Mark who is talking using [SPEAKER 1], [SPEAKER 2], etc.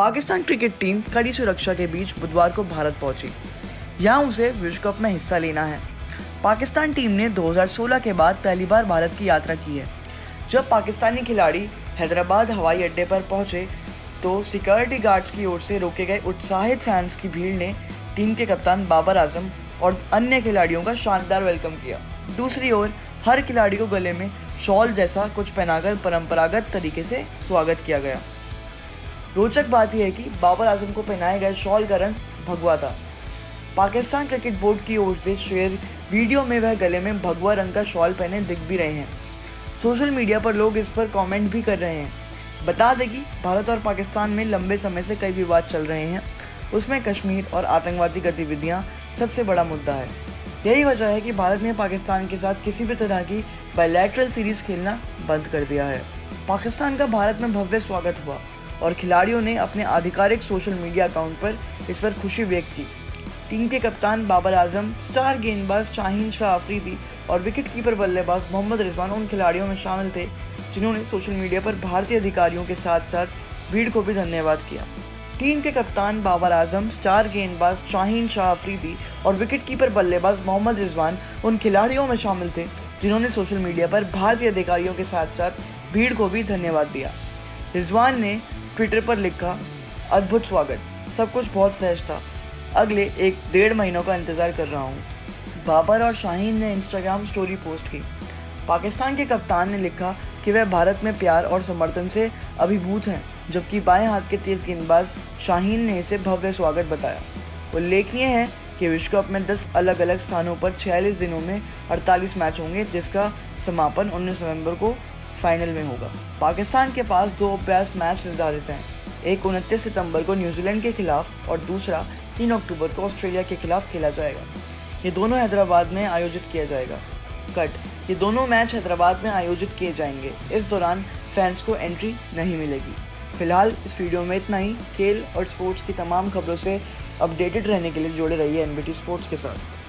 [SPEAKER 1] Pakistan cricket team कड़ी सुरक्षा के बीच बुधवार को भारत पहुँची। यहाँ उसे विश्व कप में हिस्सा लेना है। पाकिस्तान टीम ने 2016 के बाद पहली बार भारत की यात्रा की है। जब पाकिस्तानी खिलाड़ी हैदराबाद हवाई अड्डे पर पहुँचे तो सिक्योरिटी गार्ड्स की ओर से रोके गए उत्साहित फैंस की भीड़ ने टीम के कप्तान बाबर आज़म और अन्य खिलाड़ियों का शानदार वेलकम किया। दूसरी ओर, हर खिलाड़ी को गले में शॉल जैसा कुछ पहनाकर परंपरागत तरीके से स्वागत किया गया। रोचक बात यह है कि बाबर आज़म को पहनाए गए शॉल का रंग भगवा था। पाकिस्तान क्रिकेट बोर्ड की ओर से शेयर वीडियो में वह गले में भगवा रंग का शॉल पहने दिख भी रहे हैं। सोशल मीडिया पर लोग इस पर कमेंट भी कर रहे हैं। बता दें कि भारत और पाकिस्तान में लंबे समय से कई विवाद चल रहे हैं। उसमें कश्मीर और आतंकवादी गतिविधियाँ सबसे बड़ा मुद्दा है। यही वजह है कि भारत ने पाकिस्तान के साथ किसी भी तरह की बायलैटरल सीरीज़ खेलना बंद कर दिया है। पाकिस्तान का भारत में भव्य स्वागत हुआ। और खिलाड़ियों ने अपने आधिकारिक सोशल मीडिया अकाउंट पर इस पर खुशी व्यक्त की। टीम के कप्तान बाबर आज़म, स्टार गेंदबाज शाहीन शाह अफरीदी और विकेट कीपर बल्लेबाज मोहम्मद रिजवान उन खिलाड़ियों में शामिल थे, जिन्होंने सोशल मीडिया पर भारतीय अधिकारियों के साथ साथ भीड़ को भी धन्यवाद किया। टीम के कप्तान बाबर आज़म, स्टार गेंदबाज शाहीन शाह अफरीदी और विकेट कीपर बल्लेबाज मोहम्मद रिजवान उन खिलाड़ियों में शामिल थे, जिन्होंने सोशल मीडिया पर भारतीय अधिकारियों के साथ साथ भीड़ को भी धन्यवाद दिया। रिजवान ने ट्विटर पर लिखा, अद्भुत स्वागत। सब कुछ बहुत सहज था। अगले एक डेढ़ महीनों का इंतज़ार कर रहा हूँ। बाबर और शाहीन ने इंस्टाग्राम स्टोरी पोस्ट की। पाकिस्तान के कप्तान ने लिखा कि वह भारत में प्यार और समर्थन से अभिभूत हैं, जबकि बाएँ हाथ के तेज गेंदबाज शाहीन ने इसे भव्य स्वागत बताया। उल्लेखनीय है कि विश्व कप में 10 अलग अलग स्थानों पर 46 दिनों में 48 मैच होंगे, जिसका समापन 19 नवंबर को फाइनल में होगा। पाकिस्तान के पास दो अभ्यास मैच निर्धारित हैं। एक उनतीस सितंबर को न्यूजीलैंड के खिलाफ और दूसरा तीन अक्टूबर को ऑस्ट्रेलिया के खिलाफ खेला जाएगा। ये दोनों हैदराबाद में आयोजित किया जाएगा। कट, ये दोनों मैच हैदराबाद में आयोजित किए जाएँगे। इस दौरान फैंस को एंट्री नहीं मिलेगी। फ़िलहाल इस वीडियो में इतना ही। खेल और स्पोर्ट्स की तमाम खबरों से अपडेटेड रहने के लिए जुड़े रहिए एन स्पोर्ट्स के साथ।